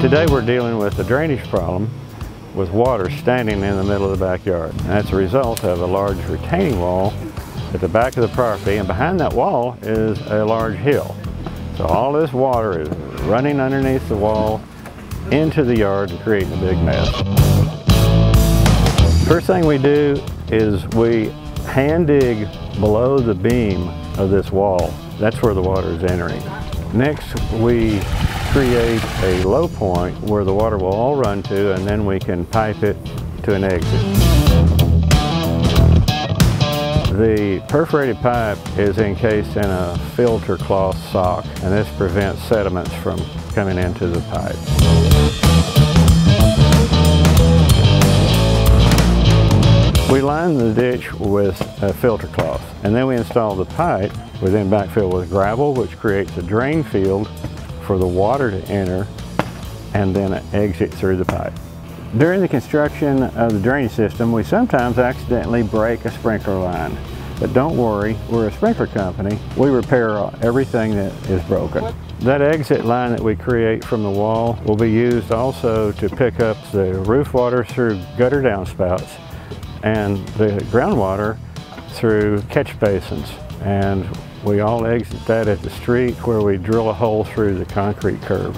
Today we're dealing with a drainage problem with water standing in the middle of the backyard. And that's a result of a large retaining wall at the back of the property and behind that wall is a large hill. So all this water is running underneath the wall into the yard and creating a big mess. First thing we do is we hand dig below the beam of this wall. That's where the water is entering. Next, we create a low point where the water will all run to and then we can pipe it to an exit. The perforated pipe is encased in a filter cloth sock and this prevents sediments from coming into the pipe. We line the ditch with a filter cloth and then we install the pipe. We then backfill with gravel which creates a drain field for the water to enter and then exit through the pipe. During the construction of the drainage system, we sometimes accidentally break a sprinkler line. But don't worry, we're a sprinkler company. We repair everything that is broken. That exit line that we create from the wall will be used also to pick up the roof water through gutter downspouts and the groundwater through catch basins. And we all exit that at the street where we drill a hole through the concrete curb.